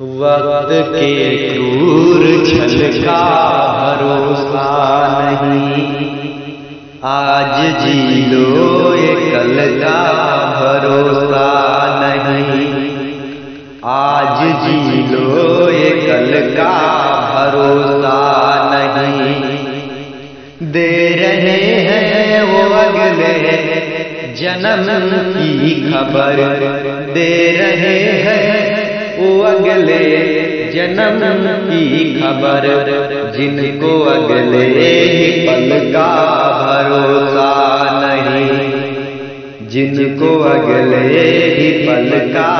वक्त के क्रूर का भरोसा नहीं। आज जी लो ये कल का भरोसा नहीं। आज जी लो ये कल का भरोसा नहीं। दे रहे हैं वो अगले जन्म की खबर। दे रहे अगले जन्म की खबर जिनको अगले पल का भरोसा नहीं। जिनको अगले ही पल का